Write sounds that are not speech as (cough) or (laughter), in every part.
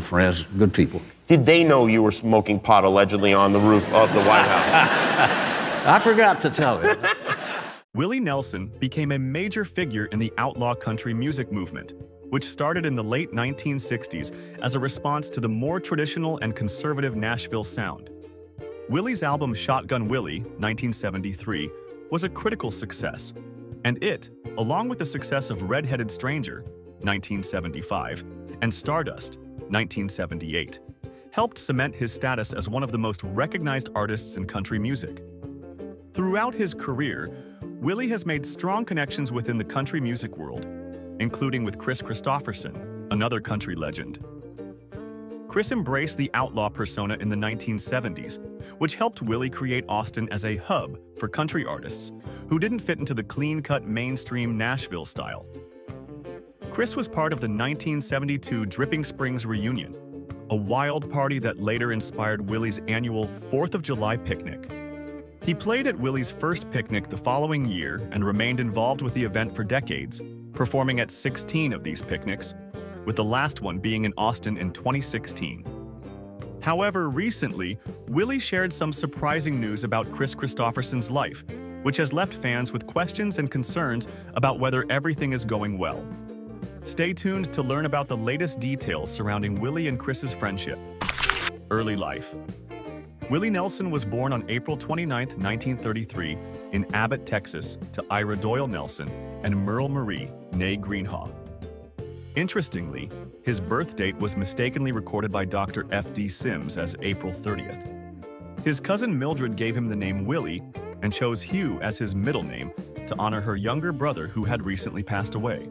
old friends, good people. Did they know you were smoking pot allegedly on the roof of the White House? (laughs) I forgot to tell him. (laughs) Willie Nelson became a major figure in the outlaw country music movement, which started in the late 1960s as a response to the more traditional and conservative Nashville sound. Willie's album Shotgun Willie, 1973, was a critical success, and it, along with the success of Red-Headed Stranger, 1975, and Stardust, 1978, helped cement his status as one of the most recognized artists in country music. Throughout his career, Willie has made strong connections within the country music world, including with Kris Kristofferson, another country legend. Kris embraced the outlaw persona in the 1970s, which helped Willie create Austin as a hub for country artists who didn't fit into the clean-cut mainstream Nashville style. Kris was part of the 1972 Dripping Springs reunion, a wild party that later inspired Willie's annual 4th of July picnic. He played at Willie's first picnic the following year and remained involved with the event for decades, performing at 16 of these picnics, with the last one being in Austin in 2016. However, recently, Willie shared some surprising news about Kris Kristofferson's life, which has left fans with questions and concerns about whether everything is going well. Stay tuned to learn about the latest details surrounding Willie and Kris's friendship. Early life. Willie Nelson was born on April 29, 1933, in Abbott, Texas, to Ira Doyle Nelson and Merle Marie, née Greenhaw. Interestingly, his birth date was mistakenly recorded by Dr. F.D. Sims as April 30th. His cousin Mildred gave him the name Willie and chose Hugh as his middle name to honor her younger brother who had recently passed away.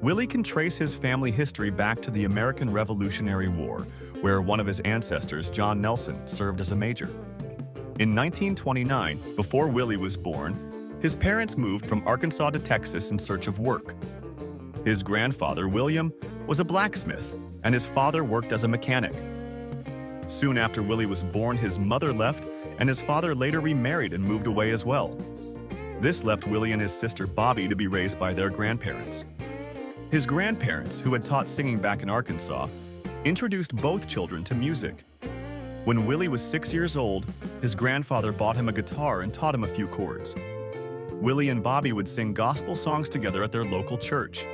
Willie can trace his family history back to the American Revolutionary War, where one of his ancestors, John Nelson, served as a major. In 1929, before Willie was born, his parents moved from Arkansas to Texas in search of work. His grandfather, William, was a blacksmith, and his father worked as a mechanic. Soon after Willie was born, his mother left, and his father later remarried and moved away as well. This left Willie and his sister Bobby to be raised by their grandparents. His grandparents, who had taught singing back in Arkansas, introduced both children to music. When Willie was six years old, his grandfather bought him a guitar and taught him a few chords. Willie and Bobby would sing gospel songs together at their local church.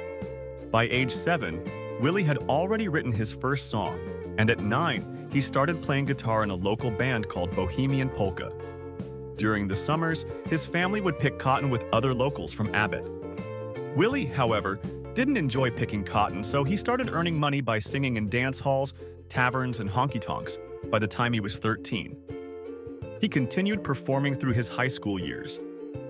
By age seven, Willie had already written his first song, and at nine, he started playing guitar in a local band called Bohemian Polka. During the summers, his family would pick cotton with other locals from Abbott. Willie, however, didn't enjoy picking cotton, so he started earning money by singing in dance halls, taverns, and honky-tonks by the time he was 13. He continued performing through his high school years.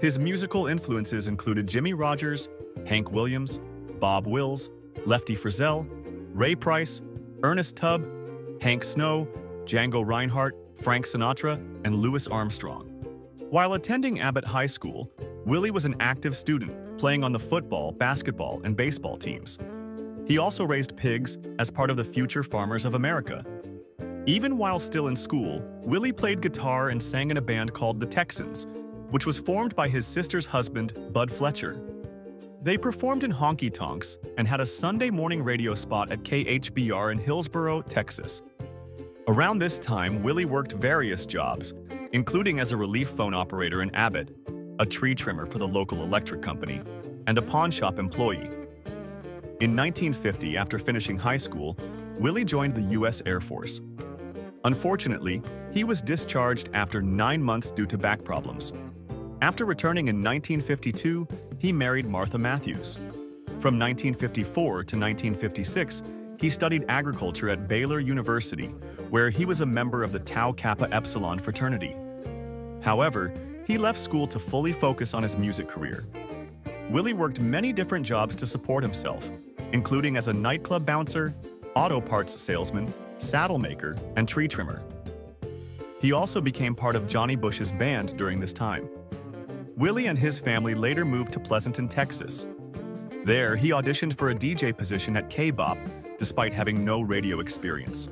His musical influences included Jimmie Rodgers, Hank Williams, Bob Wills, Lefty Frizzell, Ray Price, Ernest Tubb, Hank Snow, Django Reinhardt, Frank Sinatra, and Louis Armstrong. While attending Abbott High School, Willie was an active student playing on the football, basketball, and baseball teams. He also raised pigs as part of the Future Farmers of America. Even while still in school, Willie played guitar and sang in a band called the Texans, which was formed by his sister's husband, Bud Fletcher. They performed in honky tonks and had a Sunday morning radio spot at KHBR in Hillsboro, Texas. Around this time, Willie worked various jobs, including as a relief phone operator in Abbott a tree trimmer for the local electric company, and a pawn shop employee. In 1950, after finishing high school, Willie joined the U.S. Air Force. Unfortunately, he was discharged after nine months due to back problems. After returning in 1952, he married Martha Matthews. From 1954 to 1956, he studied agriculture at Baylor University, where he was a member of the Tau Kappa Epsilon fraternity. However, he left school to fully focus on his music career. Willie worked many different jobs to support himself, including as a nightclub bouncer, auto parts salesman, saddle maker, and tree trimmer. He also became part of Johnny Bush's band during this time. Willie and his family later moved to Pleasanton, Texas. There, he auditioned for a DJ position at K-Bop, despite having no radio experience.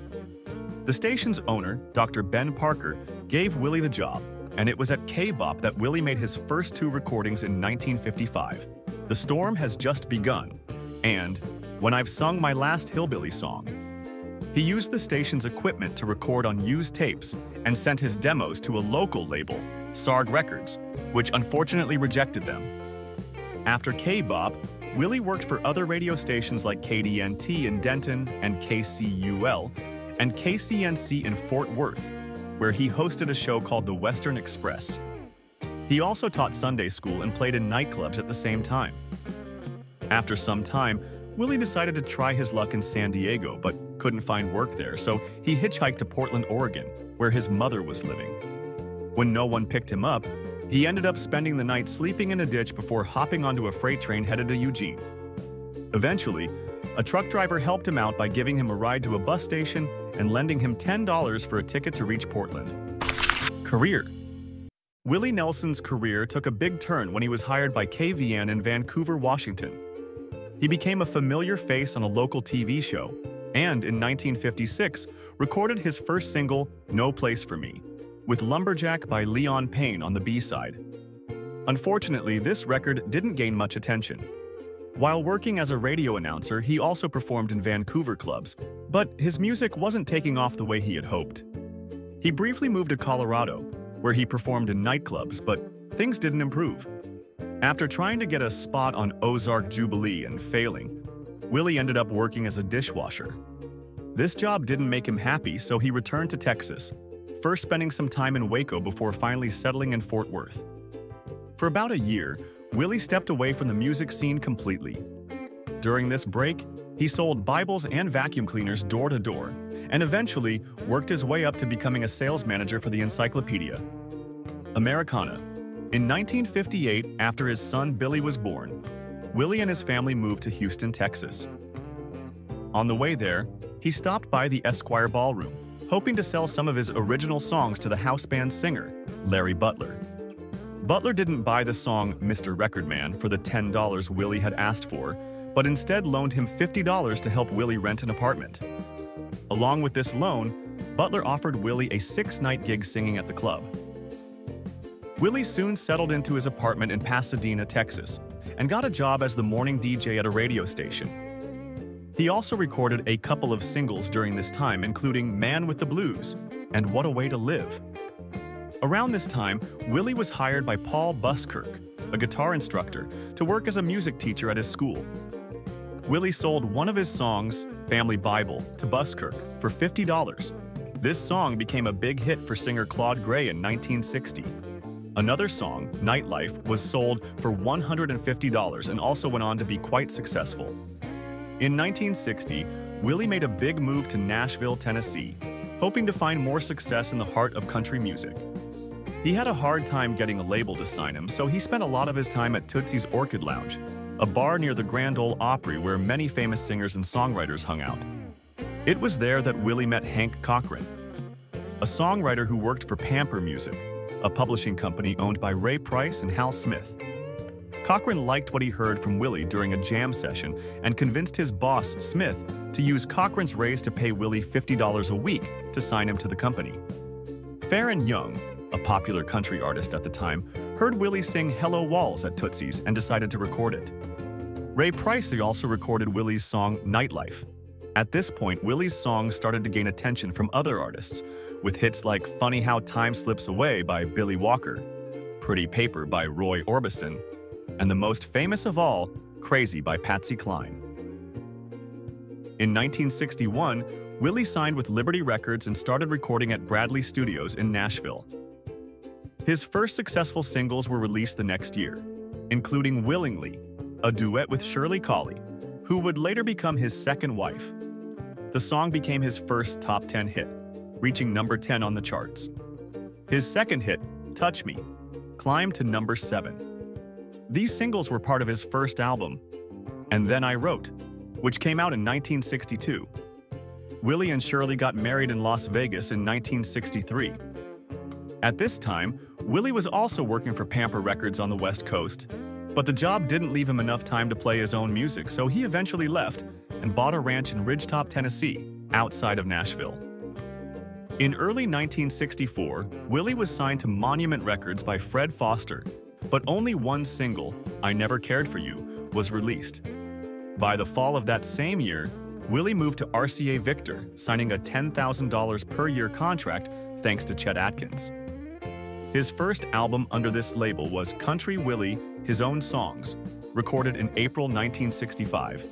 The station's owner, Dr. Ben Parker, gave Willie the job, and it was at K-Bop that Willie made his first two recordings in 1955. The Storm Has Just Begun and When I've Sung My Last Hillbilly Song. He used the station's equipment to record on used tapes and sent his demos to a local label, Sarg Records, which unfortunately rejected them. After K-Bop, Willie worked for other radio stations like KDNT in Denton and KCUL, and KCNC in Fort Worth, where he hosted a show called The Western Express. He also taught Sunday school and played in nightclubs at the same time. After some time, Willie decided to try his luck in San Diego, but couldn't find work there, so he hitchhiked to Portland, Oregon, where his mother was living. When no one picked him up, he ended up spending the night sleeping in a ditch before hopping onto a freight train headed to Eugene. Eventually, a truck driver helped him out by giving him a ride to a bus station and lending him $10 for a ticket to reach Portland. Career Willie Nelson's career took a big turn when he was hired by KVN in Vancouver, Washington. He became a familiar face on a local TV show, and in 1956 recorded his first single, No Place for Me, with Lumberjack by Leon Payne on the B-side. Unfortunately, this record didn't gain much attention. While working as a radio announcer, he also performed in Vancouver clubs, but his music wasn't taking off the way he had hoped. He briefly moved to Colorado, where he performed in nightclubs, but things didn't improve. After trying to get a spot on Ozark Jubilee and failing, Willie ended up working as a dishwasher. This job didn't make him happy, so he returned to Texas, first spending some time in Waco before finally settling in Fort Worth. For about a year, Willie stepped away from the music scene completely. During this break, he sold Bibles and vacuum cleaners door to door, and eventually worked his way up to becoming a sales manager for the encyclopedia. Americana. In 1958, after his son Billy was born, Willie and his family moved to Houston, Texas. On the way there, he stopped by the Esquire Ballroom, hoping to sell some of his original songs to the house band singer, Larry Butler. Butler didn't buy the song Mr. Record Man for the $10 Willie had asked for, but instead loaned him $50 to help Willie rent an apartment. Along with this loan, Butler offered Willie a six-night gig singing at the club. Willie soon settled into his apartment in Pasadena, Texas, and got a job as the morning DJ at a radio station. He also recorded a couple of singles during this time, including Man with the Blues and What a Way to Live. Around this time, Willie was hired by Paul Buskirk, a guitar instructor, to work as a music teacher at his school. Willie sold one of his songs, Family Bible, to Buskirk for $50. This song became a big hit for singer Claude Gray in 1960. Another song, Nightlife, was sold for $150 and also went on to be quite successful. In 1960, Willie made a big move to Nashville, Tennessee, hoping to find more success in the heart of country music. He had a hard time getting a label to sign him, so he spent a lot of his time at Tootsie's Orchid Lounge, a bar near the Grand Ole Opry where many famous singers and songwriters hung out. It was there that Willie met Hank Cochran, a songwriter who worked for Pamper Music, a publishing company owned by Ray Price and Hal Smith. Cochran liked what he heard from Willie during a jam session and convinced his boss, Smith, to use Cochran's raise to pay Willie $50 a week to sign him to the company. Faron Young, a popular country artist at the time, heard Willie sing Hello Walls at Tootsie's and decided to record it. Ray Pricey also recorded Willie's song Nightlife. At this point, Willie's songs started to gain attention from other artists, with hits like Funny How Time Slips Away by Billy Walker, Pretty Paper by Roy Orbison, and the most famous of all, Crazy by Patsy Cline. In 1961, Willie signed with Liberty Records and started recording at Bradley Studios in Nashville. His first successful singles were released the next year, including Willingly, a duet with Shirley Collie, who would later become his second wife. The song became his first top 10 hit, reaching number 10 on the charts. His second hit, Touch Me, climbed to number 7. These singles were part of his first album, And Then I Wrote, which came out in 1962. Willie and Shirley got married in Las Vegas in 1963. At this time, Willie was also working for Pamper Records on the West Coast but the job didn't leave him enough time to play his own music, so he eventually left and bought a ranch in Ridgetop, Tennessee, outside of Nashville. In early 1964, Willie was signed to Monument Records by Fred Foster, but only one single, I Never Cared for You, was released. By the fall of that same year, Willie moved to RCA Victor, signing a $10,000 per year contract thanks to Chet Atkins. His first album under this label was Country Willie, His Own Songs, recorded in April 1965.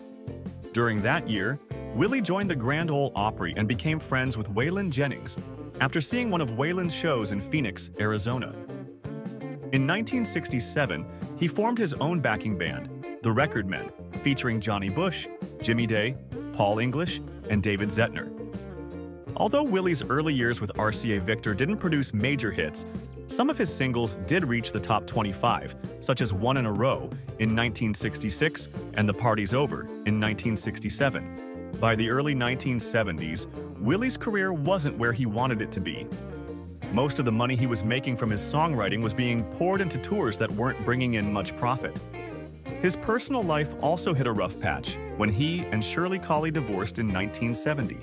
During that year, Willie joined the Grand Ole Opry and became friends with Waylon Jennings after seeing one of Waylon's shows in Phoenix, Arizona. In 1967, he formed his own backing band, The Record Men, featuring Johnny Bush, Jimmy Day, Paul English, and David Zettner. Although Willie's early years with RCA Victor didn't produce major hits, some of his singles did reach the top 25, such as One in a Row in 1966 and The Party's Over in 1967. By the early 1970s, Willie's career wasn't where he wanted it to be. Most of the money he was making from his songwriting was being poured into tours that weren't bringing in much profit. His personal life also hit a rough patch when he and Shirley Collie divorced in 1970.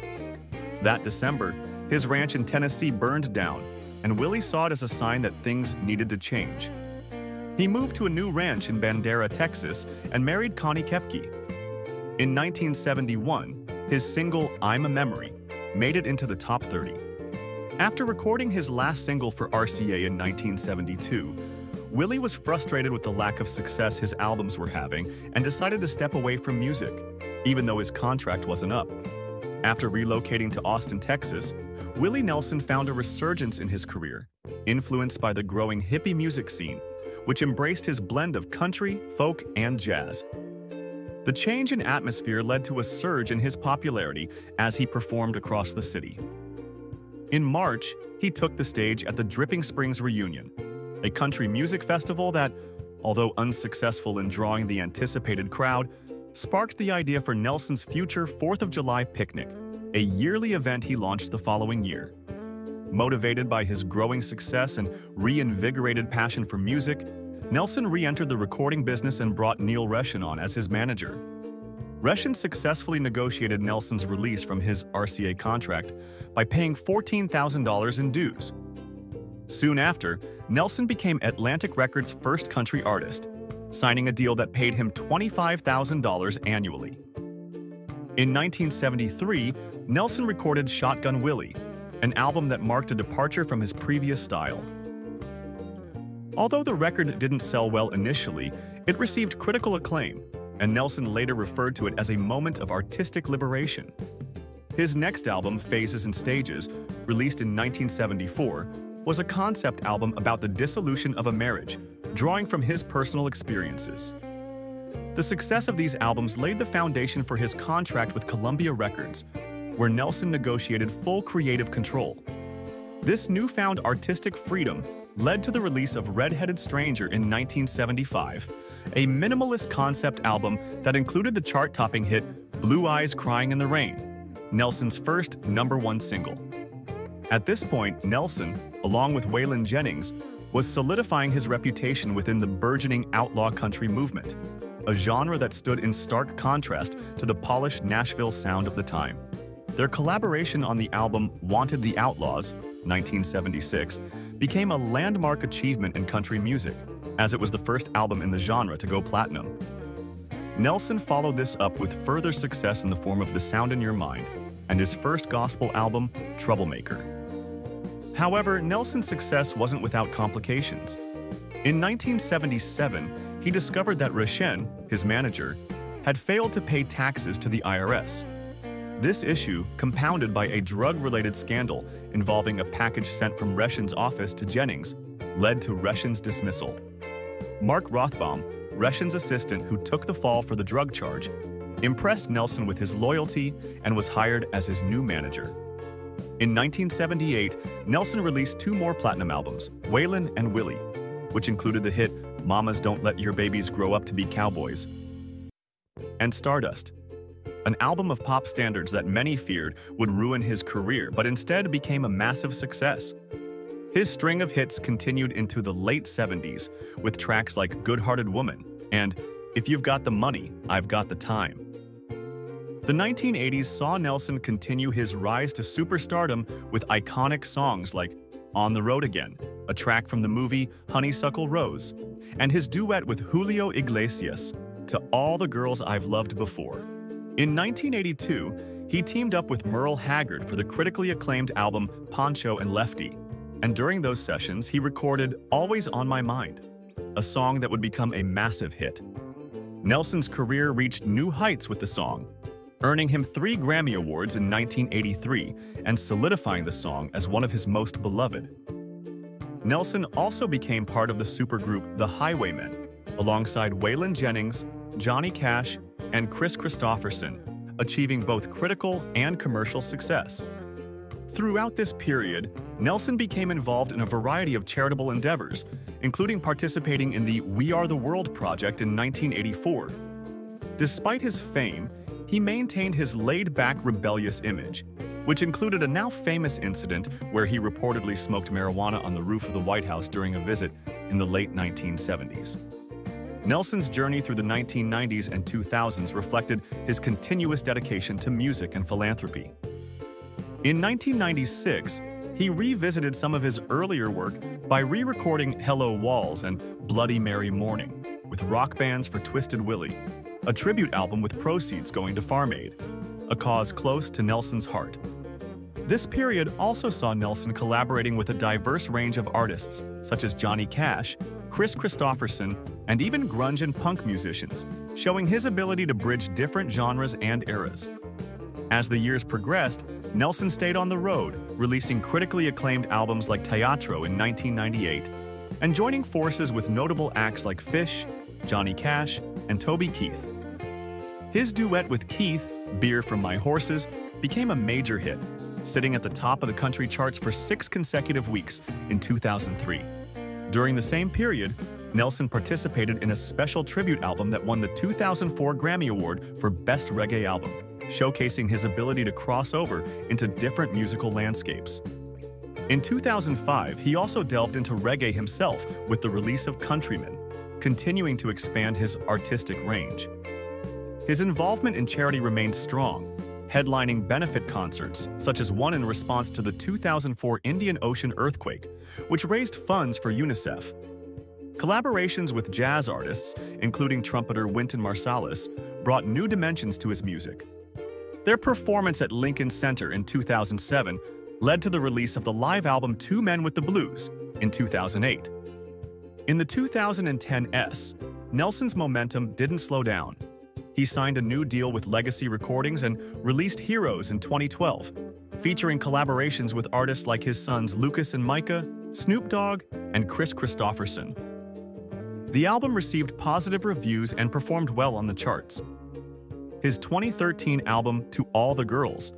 That December, his ranch in Tennessee burned down, and Willie saw it as a sign that things needed to change. He moved to a new ranch in Bandera, Texas, and married Connie Kepke. In 1971, his single I'm a Memory made it into the top 30. After recording his last single for RCA in 1972, Willie was frustrated with the lack of success his albums were having and decided to step away from music, even though his contract wasn't up. After relocating to Austin, Texas, Willie Nelson found a resurgence in his career, influenced by the growing hippie music scene, which embraced his blend of country, folk, and jazz. The change in atmosphere led to a surge in his popularity as he performed across the city. In March, he took the stage at the Dripping Springs Reunion, a country music festival that, although unsuccessful in drawing the anticipated crowd, sparked the idea for Nelson's future 4th of July picnic, a yearly event he launched the following year. Motivated by his growing success and reinvigorated passion for music, Nelson re-entered the recording business and brought Neil Reshen on as his manager. Reshen successfully negotiated Nelson's release from his RCA contract by paying $14,000 in dues. Soon after, Nelson became Atlantic Records' first country artist, signing a deal that paid him $25,000 annually. In 1973, Nelson recorded Shotgun Willie, an album that marked a departure from his previous style. Although the record didn't sell well initially, it received critical acclaim, and Nelson later referred to it as a moment of artistic liberation. His next album, Phases and Stages, released in 1974, was a concept album about the dissolution of a marriage, drawing from his personal experiences. The success of these albums laid the foundation for his contract with Columbia Records, where Nelson negotiated full creative control. This newfound artistic freedom led to the release of Red-Headed Stranger in 1975, a minimalist concept album that included the chart-topping hit Blue Eyes Crying in the Rain, Nelson's first number one single. At this point, Nelson, along with Waylon Jennings, was solidifying his reputation within the burgeoning outlaw country movement, a genre that stood in stark contrast to the polished Nashville sound of the time. Their collaboration on the album Wanted the Outlaws, 1976, became a landmark achievement in country music, as it was the first album in the genre to go platinum. Nelson followed this up with further success in the form of The Sound in Your Mind and his first gospel album, Troublemaker. However, Nelson's success wasn't without complications. In 1977, he discovered that Reshen, his manager, had failed to pay taxes to the IRS. This issue, compounded by a drug-related scandal involving a package sent from Reshen's office to Jennings, led to Reshen's dismissal. Mark Rothbaum, Reshen's assistant who took the fall for the drug charge, impressed Nelson with his loyalty and was hired as his new manager. In 1978, Nelson released two more platinum albums, Waylon and Willie, which included the hit Mamas Don't Let Your Babies Grow Up to Be Cowboys, and Stardust, an album of pop standards that many feared would ruin his career, but instead became a massive success. His string of hits continued into the late 70s with tracks like Good Hearted Woman and If You've Got the Money, I've Got the Time. The 1980s saw Nelson continue his rise to superstardom with iconic songs like On the Road Again, a track from the movie Honeysuckle Rose, and his duet with Julio Iglesias, To All the Girls I've Loved Before. In 1982, he teamed up with Merle Haggard for the critically acclaimed album Pancho and Lefty, and during those sessions, he recorded Always on My Mind, a song that would become a massive hit. Nelson's career reached new heights with the song, earning him three Grammy Awards in 1983 and solidifying the song as one of his most beloved. Nelson also became part of the supergroup The Highwaymen, alongside Waylon Jennings, Johnny Cash, and Kris Kristofferson, achieving both critical and commercial success. Throughout this period, Nelson became involved in a variety of charitable endeavors, including participating in the We Are the World project in 1984. Despite his fame, he maintained his laid-back rebellious image, which included a now famous incident where he reportedly smoked marijuana on the roof of the White House during a visit in the late 1970s. Nelson's journey through the 1990s and 2000s reflected his continuous dedication to music and philanthropy. In 1996, he revisited some of his earlier work by re-recording Hello Walls and Bloody Mary Morning with rock bands for Twisted Willie, a tribute album with proceeds going to Farm Aid, a cause close to Nelson's heart. This period also saw Nelson collaborating with a diverse range of artists, such as Johnny Cash, Kris Kristofferson, and even grunge and punk musicians, showing his ability to bridge different genres and eras. As the years progressed, Nelson stayed on the road, releasing critically acclaimed albums like Teatro in 1998, and joining forces with notable acts like Phish, Johnny Cash, and Toby Keith. His duet with Keith, Beer from My Horses, became a major hit, sitting at the top of the country charts for six consecutive weeks in 2003. During the same period, Nelson participated in a special tribute album that won the 2004 Grammy Award for Best Reggae Album, showcasing his ability to cross over into different musical landscapes. In 2005, he also delved into reggae himself with the release of Countryman, continuing to expand his artistic range. His involvement in charity remained strong, headlining benefit concerts, such as one in response to the 2004 Indian Ocean earthquake, which raised funds for UNICEF. Collaborations with jazz artists, including trumpeter Wynton Marsalis, brought new dimensions to his music. Their performance at Lincoln Center in 2007 led to the release of the live album Two Men with the Blues in 2008. In the 2010 S, Nelson's momentum didn't slow down. He signed a new deal with Legacy Recordings and released Heroes in 2012, featuring collaborations with artists like his sons Lucas and Micah, Snoop Dogg, and Kris Kristofferson. The album received positive reviews and performed well on the charts. His 2013 album To All the Girls,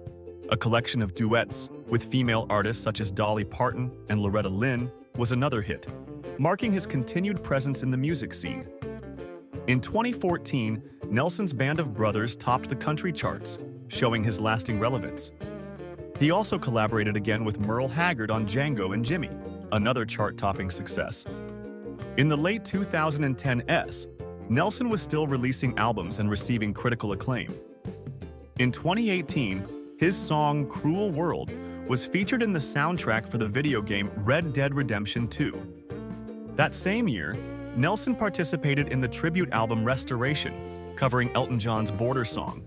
a collection of duets with female artists such as Dolly Parton and Loretta Lynn, was another hit, marking his continued presence in the music scene. In 2014, Nelson's Band of Brothers topped the country charts, showing his lasting relevance. He also collaborated again with Merle Haggard on Django and Jimmy, another chart-topping success. In the late 2010s, Nelson was still releasing albums and receiving critical acclaim. In 2018, his song Cruel World was featured in the soundtrack for the video game Red Dead Redemption 2. That same year, Nelson participated in the tribute album Restoration, covering Elton John's Border Song.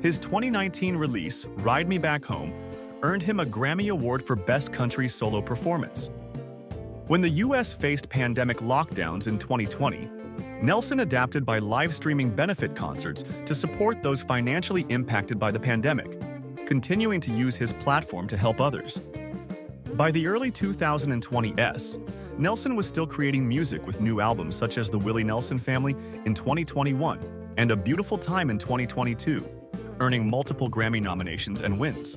His 2019 release, Ride Me Back Home, earned him a Grammy Award for Best Country Solo Performance. When the U.S. faced pandemic lockdowns in 2020, Nelson adapted by live streaming benefit concerts to support those financially impacted by the pandemic, continuing to use his platform to help others. By the early 2020s, Nelson was still creating music with new albums such as The Willie Nelson Family in 2021 and A Beautiful Time in 2022, earning multiple Grammy nominations and wins.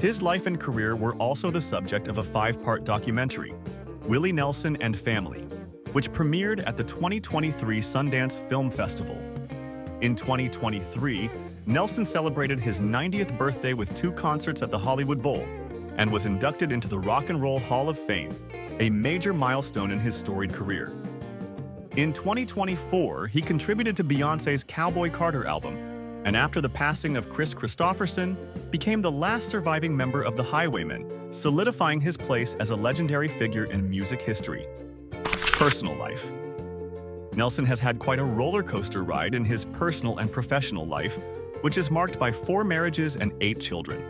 His life and career were also the subject of a five-part documentary, Willie Nelson and Family, which premiered at the 2023 Sundance Film Festival. In 2023, Nelson celebrated his 90th birthday with two concerts at the Hollywood Bowl and was inducted into the Rock and Roll Hall of Fame a major milestone in his storied career. In 2024, he contributed to Beyoncé's Cowboy Carter album, and after the passing of Kris Kristofferson, became the last surviving member of the Highwaymen, solidifying his place as a legendary figure in music history. Personal life Nelson has had quite a roller coaster ride in his personal and professional life, which is marked by four marriages and eight children.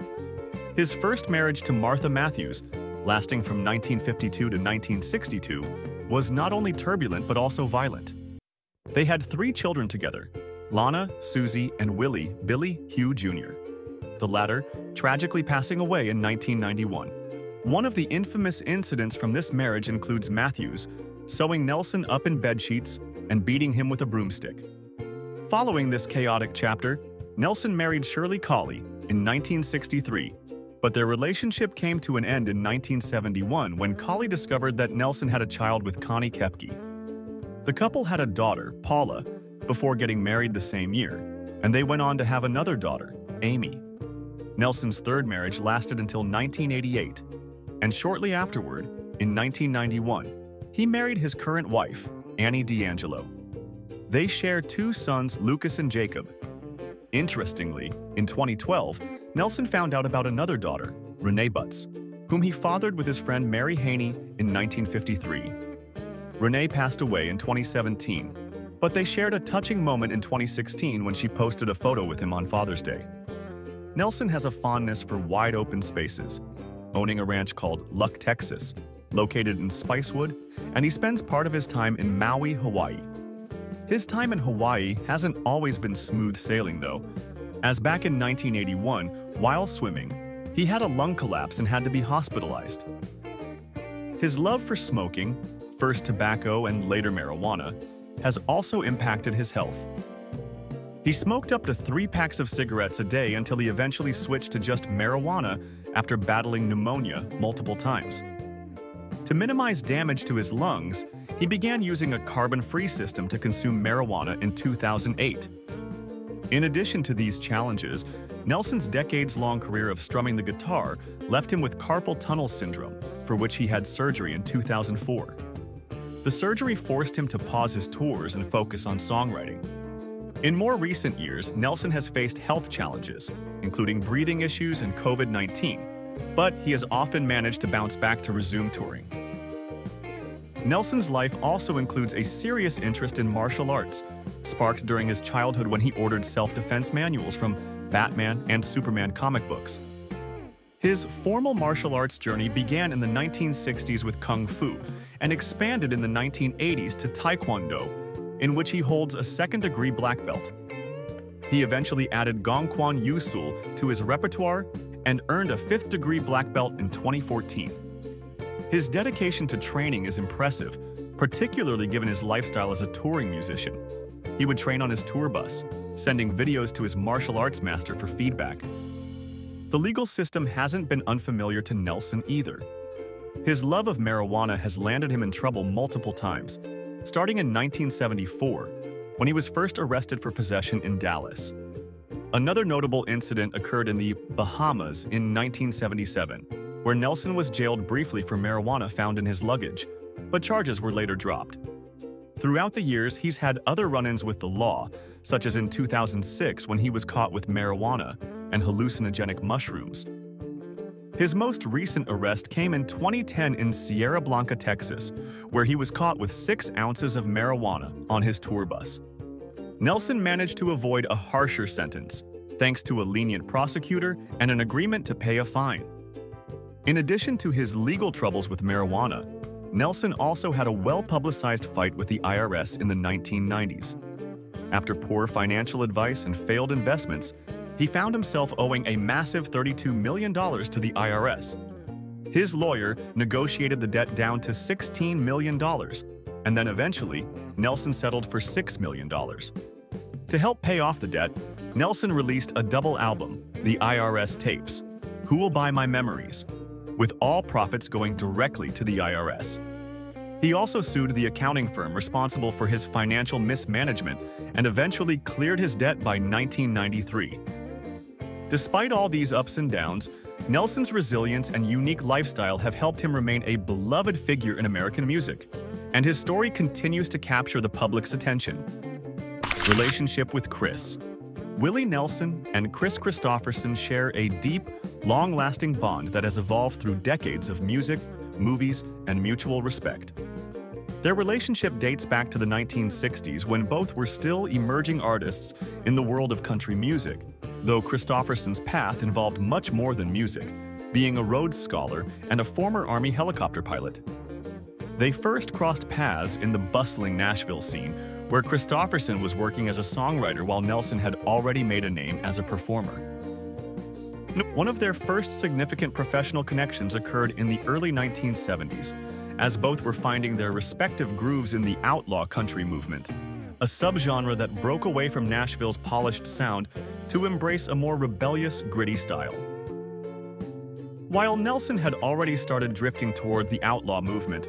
His first marriage to Martha Matthews, lasting from 1952 to 1962, was not only turbulent but also violent. They had three children together Lana, Susie, and Willie Billy Hugh Jr., the latter tragically passing away in 1991. One of the infamous incidents from this marriage includes Matthews sewing Nelson up in bedsheets and beating him with a broomstick. Following this chaotic chapter, Nelson married Shirley Collie in 1963, but their relationship came to an end in 1971 when Collie discovered that Nelson had a child with Connie Kepke. The couple had a daughter, Paula, before getting married the same year, and they went on to have another daughter, Amy. Nelson's third marriage lasted until 1988, and shortly afterward, in 1991, he married his current wife, Annie D'Angelo. They share two sons, Lucas and Jacob. Interestingly, in 2012, Nelson found out about another daughter, Renee Butts, whom he fathered with his friend Mary Haney in 1953. Renee passed away in 2017, but they shared a touching moment in 2016 when she posted a photo with him on Father's Day. Nelson has a fondness for wide open spaces, owning a ranch called Luck, Texas, located in Spicewood, and he spends part of his time in Maui, Hawaii. His time in Hawaii hasn't always been smooth sailing, though, as back in 1981, while swimming, he had a lung collapse and had to be hospitalized. His love for smoking, first tobacco and later marijuana, has also impacted his health. He smoked up to three packs of cigarettes a day until he eventually switched to just marijuana after battling pneumonia multiple times. To minimize damage to his lungs, he began using a carbon-free system to consume marijuana in 2008. In addition to these challenges, Nelson's decades-long career of strumming the guitar left him with carpal tunnel syndrome, for which he had surgery in 2004. The surgery forced him to pause his tours and focus on songwriting, in more recent years, Nelson has faced health challenges, including breathing issues and COVID-19, but he has often managed to bounce back to resume touring. Nelson's life also includes a serious interest in martial arts, sparked during his childhood when he ordered self-defense manuals from Batman and Superman comic books. His formal martial arts journey began in the 1960s with Kung Fu and expanded in the 1980s to Taekwondo in which he holds a second-degree black belt. He eventually added GongKwon Yusul to his repertoire and earned a fifth-degree black belt in 2014. His dedication to training is impressive, particularly given his lifestyle as a touring musician. He would train on his tour bus, sending videos to his martial arts master for feedback. The legal system hasn't been unfamiliar to Nelson either. His love of marijuana has landed him in trouble multiple times, starting in 1974, when he was first arrested for possession in Dallas. Another notable incident occurred in the Bahamas in 1977, where Nelson was jailed briefly for marijuana found in his luggage, but charges were later dropped. Throughout the years, he's had other run-ins with the law, such as in 2006 when he was caught with marijuana and hallucinogenic mushrooms, his most recent arrest came in 2010 in Sierra Blanca, Texas, where he was caught with six ounces of marijuana on his tour bus. Nelson managed to avoid a harsher sentence, thanks to a lenient prosecutor and an agreement to pay a fine. In addition to his legal troubles with marijuana, Nelson also had a well-publicized fight with the IRS in the 1990s. After poor financial advice and failed investments, he found himself owing a massive $32 million to the IRS. His lawyer negotiated the debt down to $16 million, and then eventually, Nelson settled for $6 million. To help pay off the debt, Nelson released a double album, The IRS Tapes, Who Will Buy My Memories, with all profits going directly to the IRS. He also sued the accounting firm responsible for his financial mismanagement and eventually cleared his debt by 1993. Despite all these ups and downs, Nelson's resilience and unique lifestyle have helped him remain a beloved figure in American music, and his story continues to capture the public's attention. Relationship with Kris Willie Nelson and Kris Kristofferson share a deep, long-lasting bond that has evolved through decades of music, movies, and mutual respect. Their relationship dates back to the 1960s when both were still emerging artists in the world of country music, though Kristofferson's path involved much more than music, being a Rhodes Scholar and a former Army helicopter pilot. They first crossed paths in the bustling Nashville scene, where Kristofferson was working as a songwriter while Nelson had already made a name as a performer. One of their first significant professional connections occurred in the early 1970s, as both were finding their respective grooves in the outlaw country movement, a subgenre that broke away from Nashville's polished sound to embrace a more rebellious, gritty style. While Nelson had already started drifting toward the outlaw movement,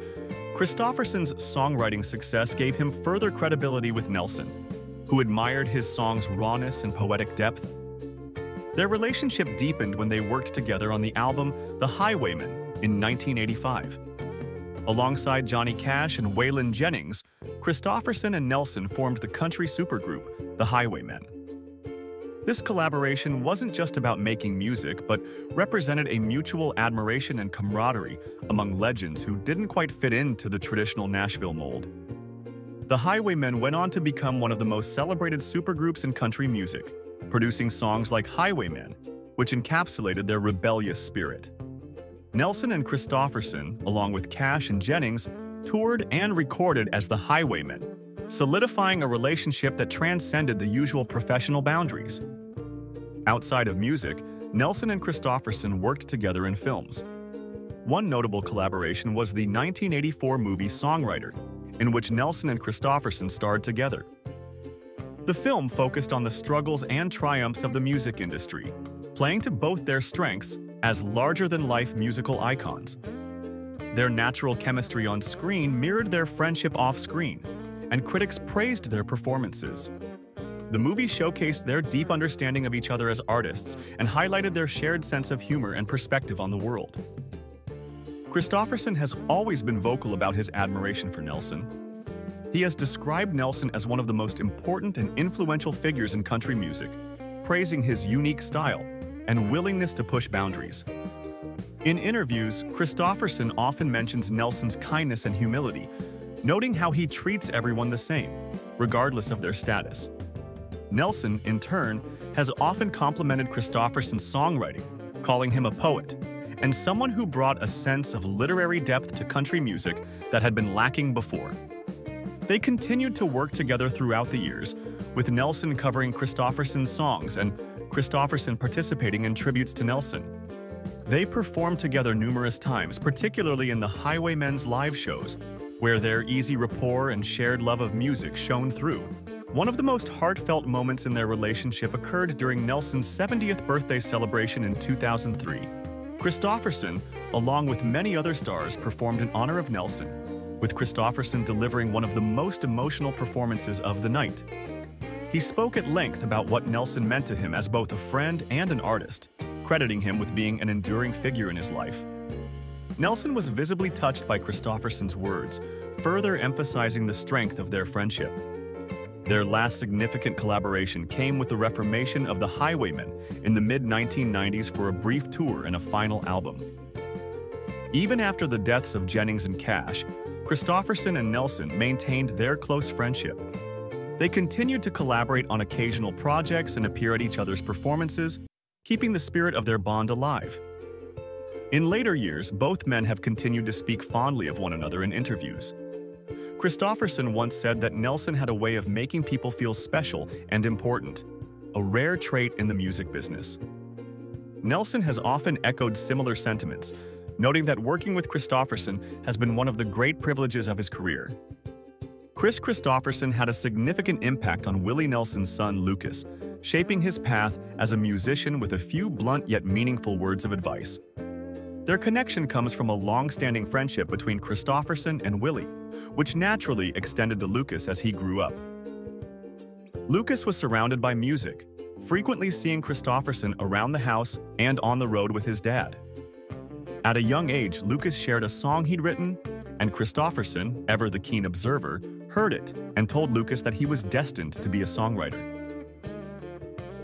Kristofferson's songwriting success gave him further credibility with Nelson, who admired his song's rawness and poetic depth. Their relationship deepened when they worked together on the album The Highwaymen in 1985. Alongside Johnny Cash and Waylon Jennings, Kristofferson and Nelson formed the country supergroup, The Highwaymen. This collaboration wasn't just about making music, but represented a mutual admiration and camaraderie among legends who didn't quite fit into the traditional Nashville mold. The Highwaymen went on to become one of the most celebrated supergroups in country music, producing songs like Highwaymen, which encapsulated their rebellious spirit. Nelson and Kristofferson, along with Cash and Jennings, toured and recorded as the Highwaymen, solidifying a relationship that transcended the usual professional boundaries. Outside of music, Nelson and Kristofferson worked together in films. One notable collaboration was the 1984 movie Songwriter, in which Nelson and Kristofferson starred together. The film focused on the struggles and triumphs of the music industry, playing to both their strengths as larger-than-life musical icons. Their natural chemistry on screen mirrored their friendship off-screen, and critics praised their performances. The movie showcased their deep understanding of each other as artists and highlighted their shared sense of humor and perspective on the world. Kristofferson has always been vocal about his admiration for Nelson. He has described Nelson as one of the most important and influential figures in country music, praising his unique style and willingness to push boundaries. In interviews, Kristofferson often mentions Nelson's kindness and humility, noting how he treats everyone the same, regardless of their status. Nelson, in turn, has often complimented Kristofferson's songwriting, calling him a poet, and someone who brought a sense of literary depth to country music that had been lacking before. They continued to work together throughout the years, with Nelson covering Kristofferson's songs and Kristofferson participating in tributes to Nelson. They performed together numerous times, particularly in the Highwaymen's live shows, where their easy rapport and shared love of music shone through. One of the most heartfelt moments in their relationship occurred during Nelson's 70th birthday celebration in 2003. Kristofferson, along with many other stars, performed in honor of Nelson, with Kristofferson delivering one of the most emotional performances of the night. He spoke at length about what Nelson meant to him as both a friend and an artist, crediting him with being an enduring figure in his life. Nelson was visibly touched by Kristofferson's words, further emphasizing the strength of their friendship. Their last significant collaboration came with the reformation of the Highwaymen in the mid-1990s for a brief tour and a final album. Even after the deaths of Jennings and Cash, Kristofferson and Nelson maintained their close friendship. They continued to collaborate on occasional projects and appear at each other's performances, keeping the spirit of their bond alive. In later years, both men have continued to speak fondly of one another in interviews. Kristofferson once said that Nelson had a way of making people feel special and important, a rare trait in the music business. Nelson has often echoed similar sentiments, noting that working with Kristofferson has been one of the great privileges of his career. Kris Kristofferson had a significant impact on Willie Nelson's son, Lucas, shaping his path as a musician with a few blunt yet meaningful words of advice. Their connection comes from a long-standing friendship between Kristofferson and Willie, which naturally extended to Lucas as he grew up. Lucas was surrounded by music, frequently seeing Kristofferson around the house and on the road with his dad. At a young age, Lucas shared a song he'd written, and Kristofferson, ever the keen observer, heard it and told Lucas that he was destined to be a songwriter.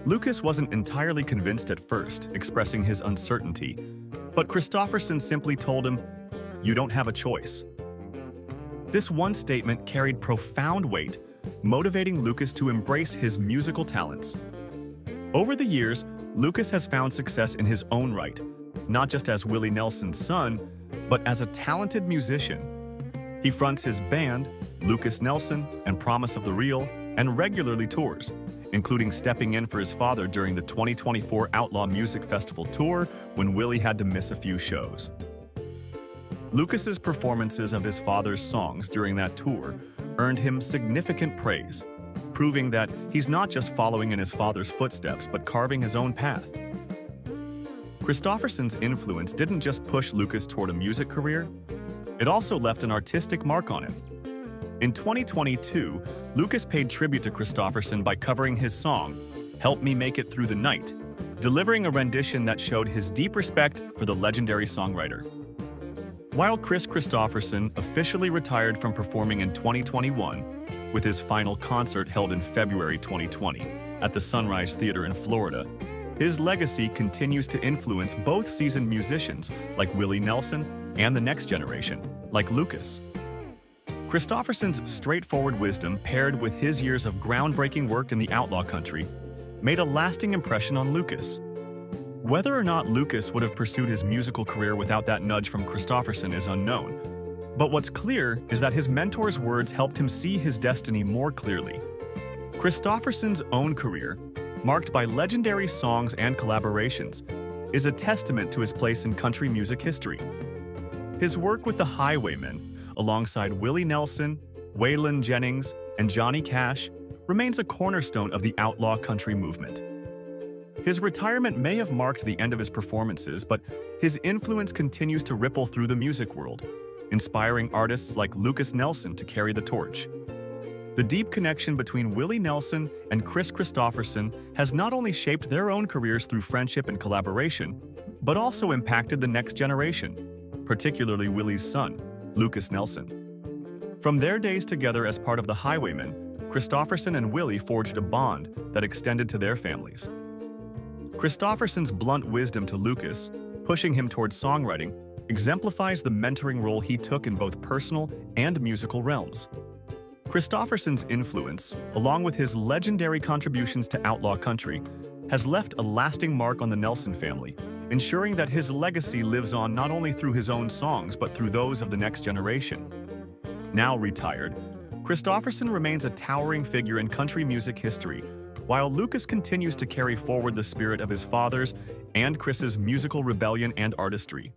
Lucas wasn't entirely convinced at first, expressing his uncertainty, but Kristofferson simply told him, You don't have a choice. This one statement carried profound weight, motivating Lucas to embrace his musical talents. Over the years, Lucas has found success in his own right, not just as Willie Nelson's son, but as a talented musician. He fronts his band, Lucas Nelson and Promise of the Real, and regularly tours, including stepping in for his father during the 2024 Outlaw Music Festival tour when Willie had to miss a few shows. Lucas's performances of his father's songs during that tour earned him significant praise, proving that he's not just following in his father's footsteps but carving his own path. Kristofferson's influence didn't just push Lucas toward a music career, it also left an artistic mark on him. In 2022, Lucas paid tribute to Kristofferson by covering his song, Help Me Make It Through the Night, delivering a rendition that showed his deep respect for the legendary songwriter. While Kris Kristofferson officially retired from performing in 2021, with his final concert held in February 2020 at the Sunrise Theater in Florida, his legacy continues to influence both seasoned musicians like Willie Nelson and the next generation, like Lucas. Kristofferson's straightforward wisdom paired with his years of groundbreaking work in the outlaw country made a lasting impression on Lucas. Whether or not Lucas would have pursued his musical career without that nudge from Kristofferson is unknown. But what's clear is that his mentor's words helped him see his destiny more clearly. Kristofferson's own career, marked by legendary songs and collaborations, is a testament to his place in country music history. His work with the Highwaymen, alongside Willie Nelson, Waylon Jennings, and Johnny Cash, remains a cornerstone of the outlaw country movement. His retirement may have marked the end of his performances, but his influence continues to ripple through the music world, inspiring artists like Lucas Nelson to carry the torch. The deep connection between Willie Nelson and Kris Kristofferson has not only shaped their own careers through friendship and collaboration, but also impacted the next generation, particularly Willie's son, Lucas Nelson. From their days together as part of the Highwaymen, Kristofferson and Willie forged a bond that extended to their families. Kristofferson's blunt wisdom to Lucas, pushing him towards songwriting, exemplifies the mentoring role he took in both personal and musical realms. Kristofferson's influence, along with his legendary contributions to outlaw country, has left a lasting mark on the Nelson family, ensuring that his legacy lives on not only through his own songs but through those of the next generation. Now retired, Kristofferson remains a towering figure in country music history, while Lucas continues to carry forward the spirit of his fathers and Kris's musical rebellion and artistry.